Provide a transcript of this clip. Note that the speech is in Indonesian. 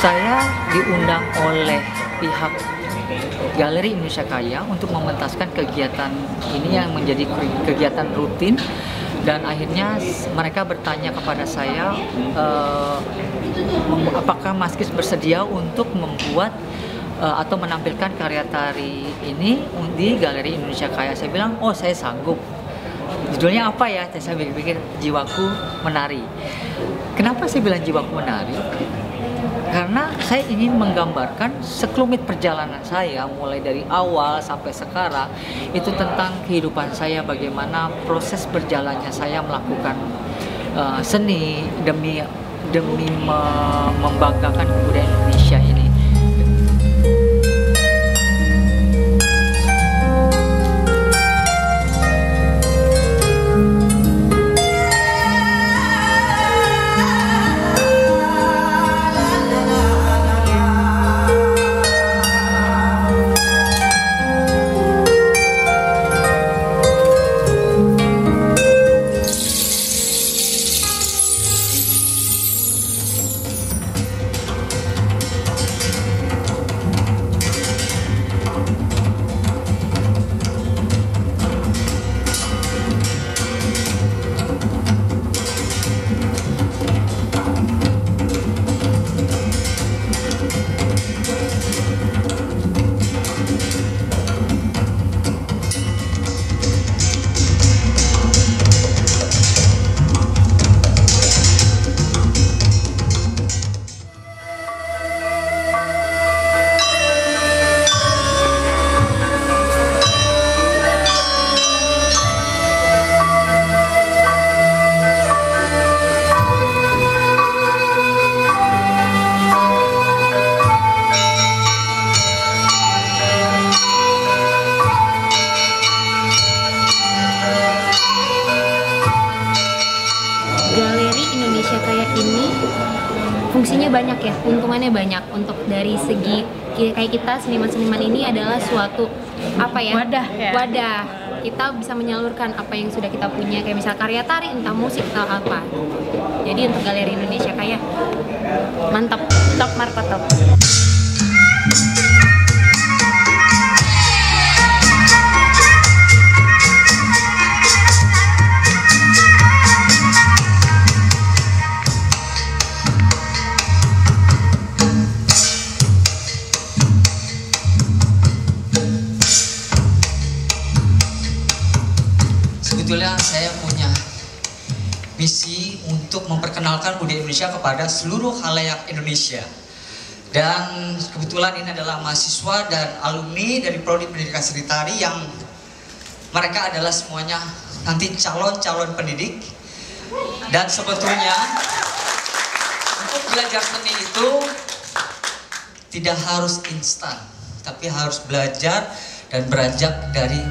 Saya diundang oleh pihak Galeri Indonesia Kaya untuk mementaskan kegiatan ini yang menjadi kegiatan rutin dan akhirnya mereka bertanya kepada saya uh, apakah Maskis bersedia untuk membuat uh, atau menampilkan karya tari ini di Galeri Indonesia Kaya. Saya bilang, oh saya sanggup. Judulnya apa ya? Saya pikir-pikir jiwaku menari. Kenapa saya bilang jiwaku menari? Karena saya ingin menggambarkan sekelumit perjalanan saya mulai dari awal sampai sekarang itu tentang kehidupan saya bagaimana proses berjalannya saya melakukan uh, seni demi demi membanggakan kebudayaan Indonesia ini fungsinya banyak ya, keuntungannya banyak. Untuk dari segi kayak kita seniman-seniman ini adalah suatu apa ya wadah ya. wadah. Kita bisa menyalurkan apa yang sudah kita punya kayak misal karya tari entah musik atau apa. Jadi untuk galeri Indonesia kayak mantap. Top market sebetulnya saya punya misi untuk memperkenalkan budaya Indonesia kepada seluruh halayak Indonesia. Dan kebetulan ini adalah mahasiswa dan alumni dari Prodi Pendidikan Seni Tari yang mereka adalah semuanya nanti calon-calon pendidik. Dan sebetulnya untuk belajar seni itu tidak harus instan, tapi harus belajar dan beranjak dari